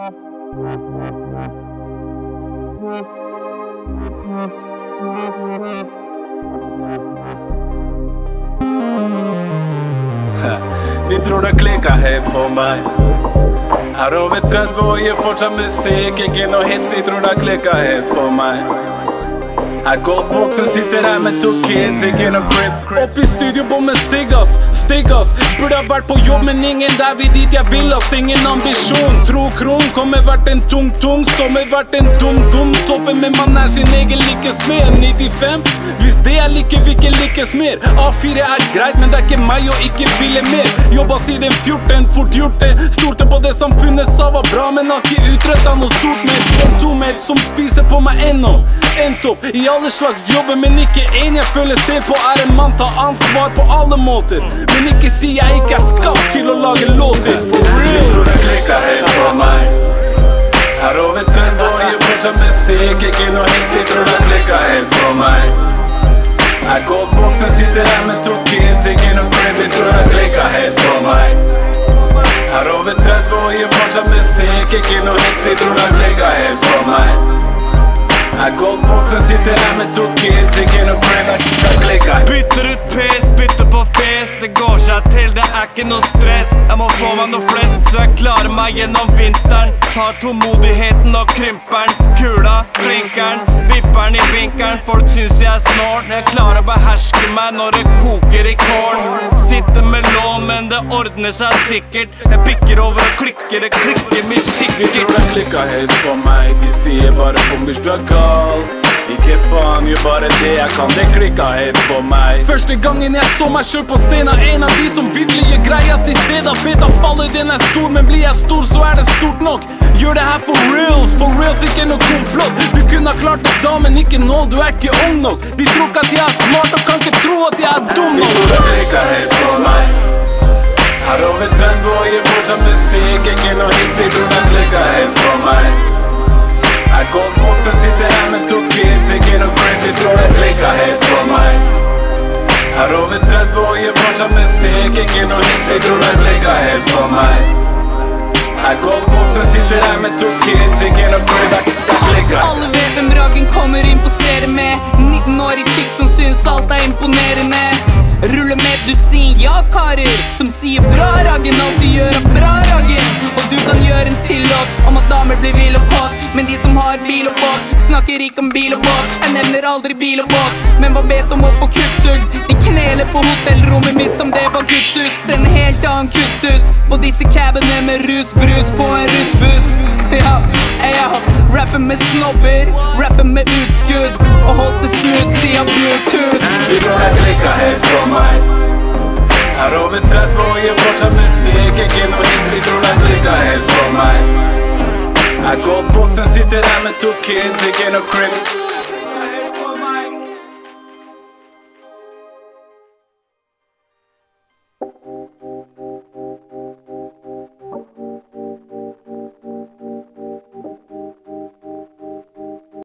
De tror det klikker helt for meg. Er over 30 og gir fortsatt musikk. Ikke noe hits, de tror det klikker helt for meg. Er godt voksen, sitter her med to kids, ikke noe grip. Opp i studio på med siggas, stiggas. Burde ha vært på jobb, men ingen der vi dit jeg vil ass. Ingen ambisjon. Tro kron kommer vært en tung tung, sommer vært en dum dum. Toppen, men man er sin egen likes med 95? Hvis det er like, vil ikke likes mer. A4 er greit, men det er ikke meg å ikke ville mer. Jobba siden 14, fort gjort det. Stolte på det samfunnet sa var bra, men har ikke utretta noe stort mer. En tomhet som spiser på meg ennå. Endt opp i alle slags jobber, men ikke en jeg føler selv på er en mann. Tar ansvar på alle måter. Men ikke si jeg ikke er skapt til å lage låter. For real. Jeg tror det klikker helt på meg. Er over 30 år, gjør fortsatt musikk. Ikke noe hits, jeg tror det klikker helt på meg. Er gått sitter her med to kids. Ikke noe grip, jeg tror det klikker helt på meg. Er over 30 år, gir fortsatt musikk. Ikke noe hits, jeg tror det klikker helt på meg. Er godt voksen, sitter her med to kids. Ikke noe grip, det klikker. Bytter ut pes, bytter på fes. Det går seg til, det er ikke noe stress. Jeg må få meg noe flest, så jeg klarer meg gjennom vinteren. Tar tålmodigheten og krymper'n. Kula, klinkeren, vipper'n i vinkelen. Folk syns jeg er snål. Jeg klarer å beherske meg når det koker i kålen. Sitter med lån, men det ordner seg sikkert. Jeg pikker over og klikker, det klikker med De tror det klikker helt på meg. De sier bare bombers, du er gal. Ikke faen, gjør bare det jeg kan. Det klikker helt for meg. Første gangen jeg så meg sjøl på scenen, en av de som virkelig gjør greia si. Se da, beta faller, den er stor, men blir jeg stor, så er det stort nok. Gjør det her for reals, for reals, ikke noe komplott. Du kunne ha klart det da, men ikke nå, du er ikke ung nok. De tror ikke at jeg er smart, og kan ikke tro at jeg er dum nok. Er over 30 år, gir fortsatt musikk. Ikke noe hits, de tror den klikker helt for meg. Er godt voksen, sitter her med to kids. Ikke noe grip, de tror den klikker helt for meg. Er over 30 år, gir fortsatt musikk. Ikke noe hits, de tror den klikker helt for meg. Er godt voksen, sitter her med to kids. Ikke noe grip, det klikker. Alle vet hvem Ragen kommer inn på stedet med 19-årig chick som syns alt er imponerende Ruller med et dusin ja-karer Som sier bra Ragen, alt du gjør er bra Ragen Og du kan gjøre en tillåt om at damer blir vill og kåt. Men de som har bil og båt, snakker ikke om bil og båt. Jeg nevner aldri bil og båt, men hva vet om å få kukksugd? De kneler på hotellrommet mitt som det var gudshus. En helt annen kustus på disse cabene med rusbrus på en russbuss rapper med snobber, rapper med utskudd Og holdt det smooth siden bluetooth Du tror det klikker helt fra meg. Er over 30 og gjør fortsatt musikk. Ikke noe hits, de tror det klikka helt for meg. Er godt voksen, sitter her med to kids. Ikke noe crib.